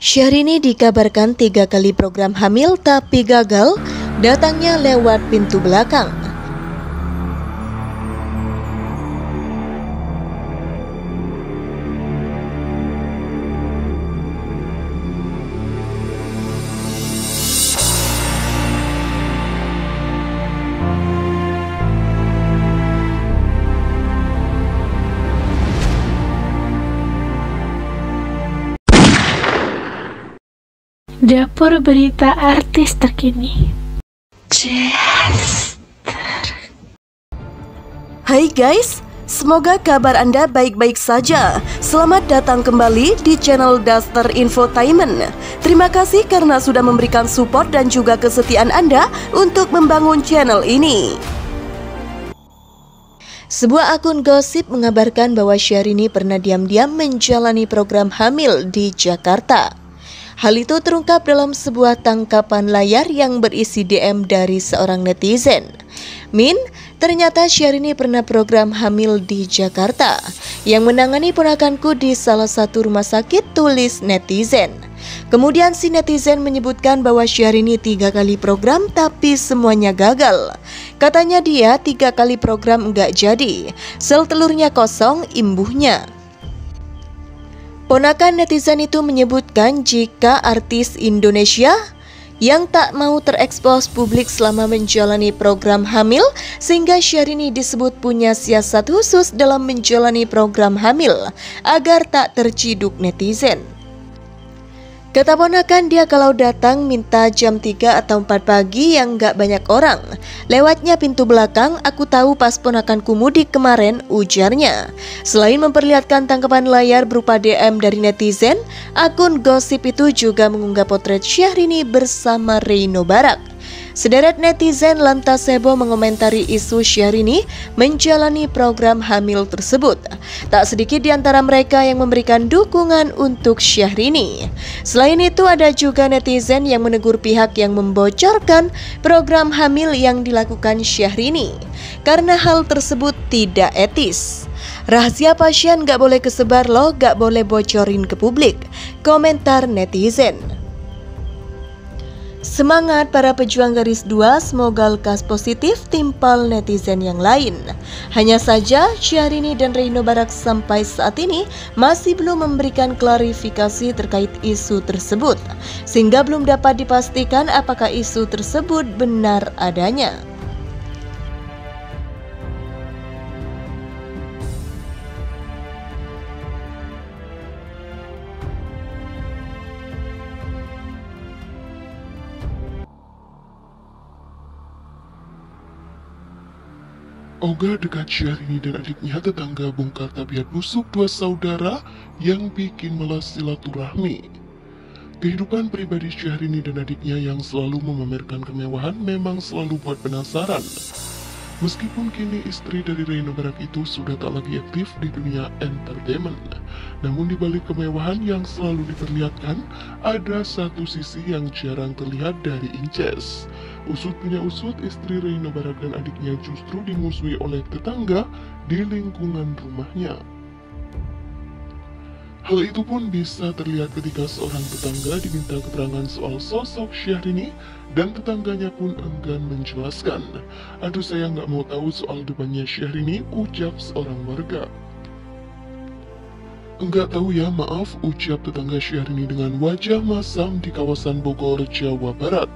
Syahrini dikabarkan tiga kali program hamil tapi gagal, datangnya lewat pintu belakang. Dapur berita artis terkini. Hai guys, semoga kabar Anda baik-baik saja. Selamat datang kembali di channel Duster Infotainment. Terima kasih karena sudah memberikan support dan juga kesetiaan Anda untuk membangun channel ini. Sebuah akun gosip mengabarkan bahwa Syahrini pernah diam-diam menjalani program hamil di Jakarta. Hal itu terungkap dalam sebuah tangkapan layar yang berisi DM dari seorang netizen. Min, ternyata Syahrini pernah program hamil di Jakarta yang menangani ponakanku di salah satu rumah sakit tulis netizen. Kemudian si netizen menyebutkan bahwa Syahrini tiga kali program tapi semuanya gagal. Katanya dia tiga kali program enggak jadi, sel telurnya kosong imbuhnya. Ponakan netizen itu menyebutkan jika artis Indonesia yang tak mau terekspos publik selama menjalani program hamil sehingga Syahrini disebut punya siasat khusus dalam menjalani program hamil agar tak terciduk netizen. Kata ponakan dia kalau datang minta jam 3 atau 4 pagi yang gak banyak orang. Lewatnya pintu belakang, aku tahu pas ponakanku mudik kemarin, ujarnya. Selain memperlihatkan tangkapan layar berupa DM dari netizen, akun gosip itu juga mengunggah potret Syahrini bersama Reino Barak. Sederet netizen lantas heboh mengomentari isu Syahrini menjalani program hamil tersebut. Tak sedikit di antara mereka yang memberikan dukungan untuk Syahrini. Selain itu ada juga netizen yang menegur pihak yang membocorkan program hamil yang dilakukan Syahrini. Karena hal tersebut tidak etis. Rahasia pasien gak boleh kesebar loh, gak boleh bocorin ke publik. Komentar netizen. Semangat para pejuang garis dua, semoga lekas positif timpal netizen yang lain. Hanya saja, Syahrini dan Reino Barak sampai saat ini masih belum memberikan klarifikasi terkait isu tersebut, sehingga belum dapat dipastikan apakah isu tersebut benar adanya. Oga dekat Syahrini dan adiknya tetangga bongkar tabiat busuk dua saudara yang bikin melas silaturahmi. Kehidupan pribadi Syahrini dan adiknya yang selalu memamerkan kemewahan memang selalu buat penasaran. Meskipun kini istri dari Reino Barak itu sudah tak lagi aktif di dunia entertainment, namun di balik kemewahan yang selalu diperlihatkan, ada satu sisi yang jarang terlihat dari Inces. Usut punya usut, istri Reino Barak dan adiknya justru dimusuhi oleh tetangga di lingkungan rumahnya. Hal itu pun bisa terlihat ketika seorang tetangga diminta keterangan soal sosok Syahrini dan tetangganya pun enggan menjelaskan. Aduh saya nggak mau tahu soal depannya Syahrini, ucap seorang warga. Enggak tahu ya, maaf, ucap tetangga Syahrini dengan wajah masam di kawasan Bogor, Jawa Barat.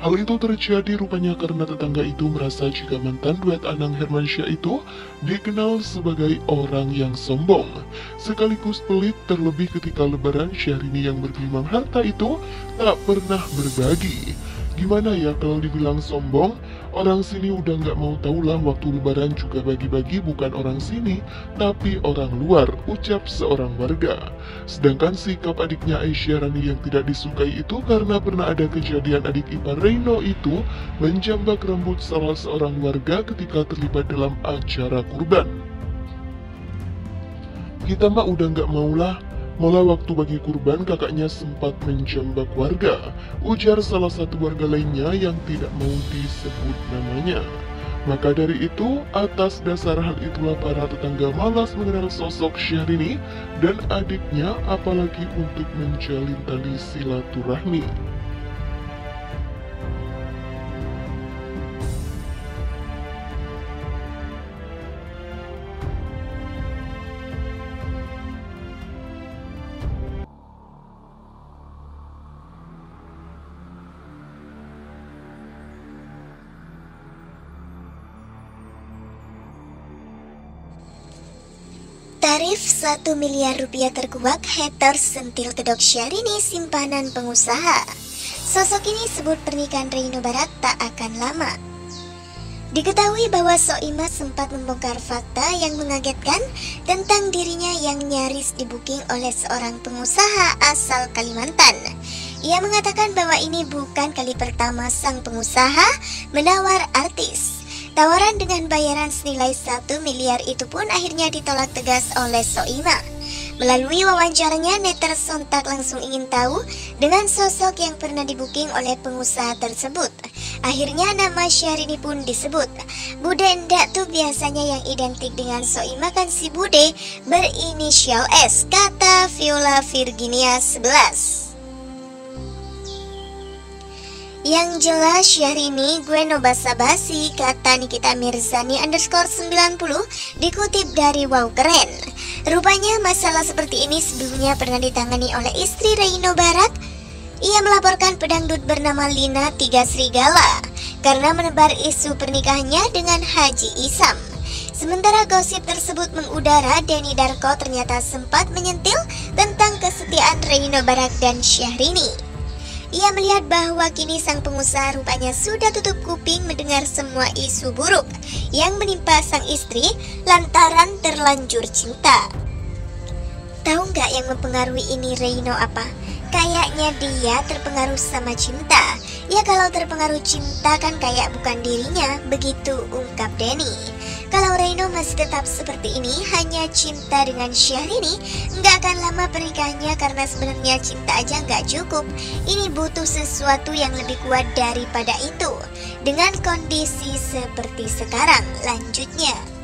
Hal itu terjadi rupanya karena tetangga itu merasa jika mantan duet Anang Hermansyah itu dikenal sebagai orang yang sombong. Sekaligus pelit terlebih ketika lebaran Syahrini yang bergelimang harta itu tak pernah berbagi. Gimana ya kalau dibilang sombong? Orang sini udah nggak mau tahu lah waktu lebaran juga bagi-bagi bukan orang sini, tapi orang luar, ucap seorang warga. Sedangkan sikap adiknya Aisyah Rani yang tidak disukai itu karena pernah ada kejadian adik ipar Reino itu menjambak rambut salah seorang warga ketika terlibat dalam acara kurban. Kita mah udah nggak mau Malah waktu bagi kurban kakaknya sempat menjambak warga, ujar salah satu warga lainnya yang tidak mau disebut namanya. Maka dari itu, atas dasar hal itulah para tetangga malas mengenal sosok Syahrini dan adiknya apalagi untuk menjalin tali silaturahmi. Tarif 1 miliar rupiah terkuak haters sentil kedok Syahrini simpanan pengusaha. Sosok ini sebut pernikahan Reino Barat tak akan lama. Diketahui bahwa Soima sempat membongkar fakta yang mengagetkan tentang dirinya yang nyaris dibuking oleh seorang pengusaha asal Kalimantan. Ia mengatakan bahwa ini bukan kali pertama sang pengusaha menawar artis. Tawaran dengan bayaran senilai 1 miliar itu pun akhirnya ditolak tegas oleh Soima. Melalui wawancaranya, Netter sontak langsung ingin tahu dengan sosok yang pernah dibuking oleh pengusaha tersebut. Akhirnya nama Syahrini pun disebut. Bude Endak tuh biasanya yang identik dengan Soima kan si Bude berinisial S, kata Viola Virginia 11. Yang jelas Syahrini gue no basa-basi kata Nikita Mirzani underscore 90 dikutip dari Wow Keren. Rupanya masalah seperti ini sebelumnya pernah ditangani oleh istri Reino Barat. Ia melaporkan pedangdut bernama Lina Tiga Serigala karena menebar isu pernikahannya dengan Haji Isam. Sementara gosip tersebut mengudara, Denny Darko ternyata sempat menyentil tentang kesetiaan Reino Barat dan Syahrini. Ia melihat bahwa kini sang pengusaha rupanya sudah tutup kuping mendengar semua isu buruk yang menimpa sang istri lantaran terlanjur cinta. Tahu nggak yang mempengaruhi ini Reino apa? Kayaknya dia terpengaruh sama cinta. Ya kalau terpengaruh cinta kan kayak bukan dirinya, begitu ungkap Denny. Kalau Reino masih tetap seperti ini, hanya cinta dengan Syahrini, nggak akan lama pernikahannya karena sebenarnya cinta aja nggak cukup. Ini butuh sesuatu yang lebih kuat daripada itu. Dengan kondisi seperti sekarang, lanjutnya.